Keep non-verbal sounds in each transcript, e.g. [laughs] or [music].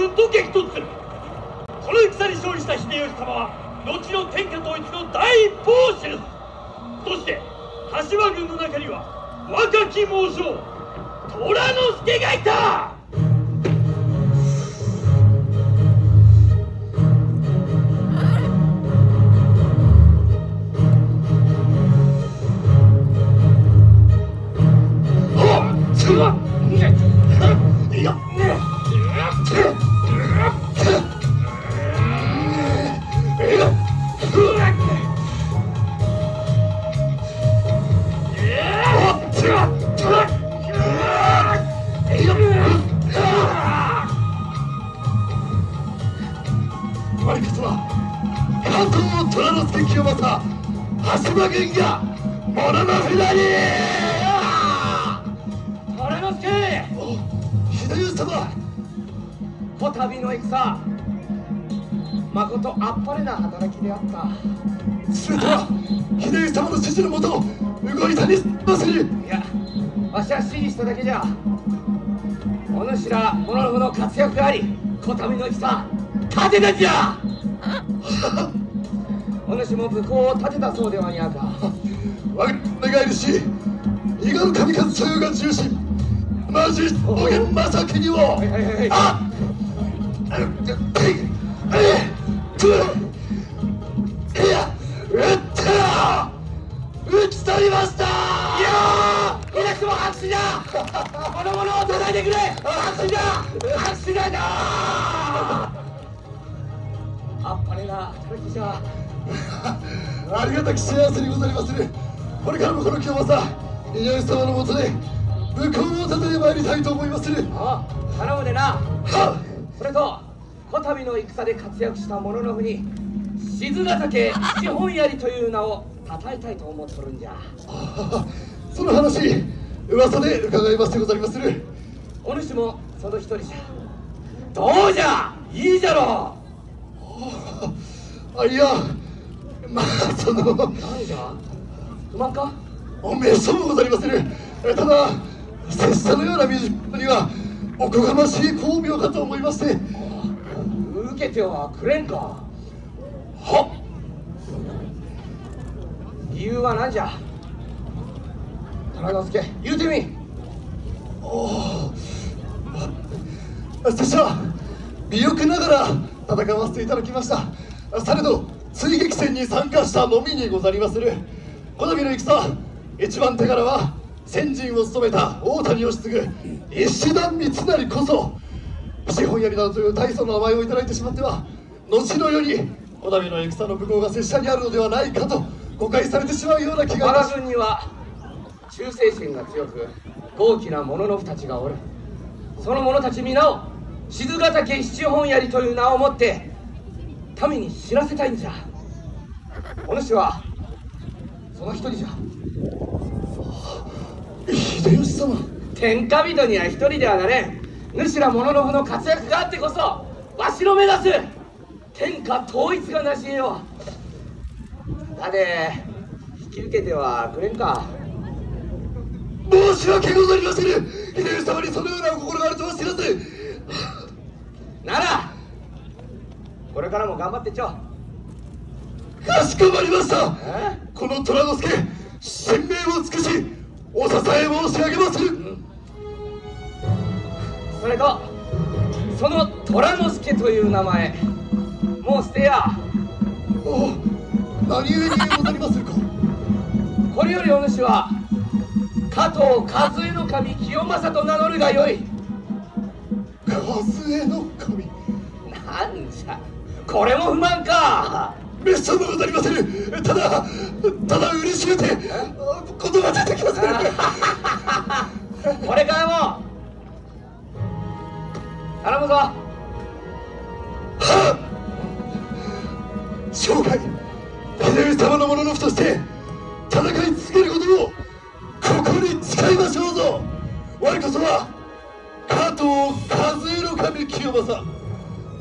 軍と激突。するこの戦に勝利した秀吉様は後の天下統一の第一歩を知る。そして羽島軍の中には若き猛将虎之助がいた。東虎之助清正羽島軍が物の船に虎之助お秀吉様。こたびの戦まことあっぱれな働きであった。全ては秀吉様の指示のもと動いたにませる。いやわしは指示しただけじゃお主ら物の活躍がありこたびの戦立てたじゃお主も武功を立てたそうではにゃか我が願い主伊賀の神数所有が重心マジおげんまさきにも。はいはいや撃った撃ち取りましたいや皆様拍手だこの者を叩いてくれ拍手だ拍手だあっぱれな働きじゃ [laughs] ありがたき幸せにございまする。これからもこの清正伊吉様のもとで武功を立ててまいりたいと思いまする。あ頼むでな。はそれとこたびの戦で活躍した者のふに静ヶ岳七本槍という名を称えたいと思っとるんじゃ。あ [laughs] その話噂で伺いましてございまする。お主もその一人じゃ。どうじゃいいじゃろ [laughs] あいやまあその何じゃ不満か？おめえそうもございまする。えただ拙者のようなミュージックにはおこがましい巧妙かと思いまして。受けてはくれんか？は理由は何じゃ？虎之助言うてみ。拙者微力ながら戦わせていただきました。されど追撃戦に参加したのみにござりまする。この度の戦一番手柄は先陣を務めた大谷義継石田三成。こそ四本槍などという大層な名前をいただいてしまっては後の世にこの度の戦の武功が拙者にあるのではないかと誤解されてしまうような気がい我が軍には忠誠心が強く豪気な者のたちがおる。その者たち皆を静ヶ岳七本槍という名をもって民に知らせたいんじゃ。お主はその一人じゃ。秀吉様。天下人には一人ではなれん。主ら者のふの活躍があってこそわしの目指す天下統一がなしえよ。だで引き受けてはくれんか。申し訳ござりませぬ。秀吉様にそのようなお心があるとは知らず。ならこれからも頑張ってちょかしこまりました。え？この虎之助神明を尽くしお支え申し上げまする。それとその虎之助という名前もう捨てや。お何故にござりまするか。これよりお主は加藤和江の神清正と名乗るがよい。数えの神なんこれも不満か。めっそうもござりませぬただただ嬉しゅうてあ言葉出てきませぬこれからも頼むぞ。はっ。生涯秀吉様のもののふとして戦い続けることをここに誓いましょうぞ。我こそは加藤和江の神清正。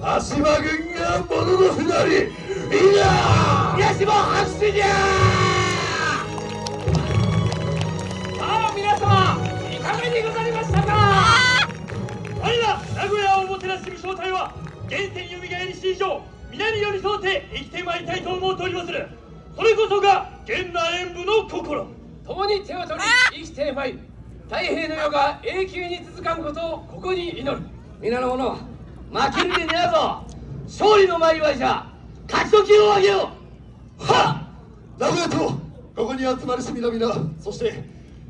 足場軍が物の船にいやよしも拍手じゃ！さあ皆様いかがにござりましたか？我ら名古屋をもてなし武将隊は現世によみがえりし以上皆に寄り添って生きてまいりたいと思っておりまする。それこそが現代演武の心。共に手を取り生きてまいる太平の世が永久に続かんことをここに祈る。皆の者負けるでねやぞ勝利の前祝いじゃ勝ち時をあげよう。はっ。名古屋とここに集まる市民の皆そして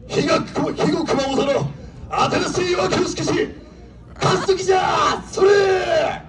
日が日後熊本の新しい枠を指揮し勝つ時じゃそれ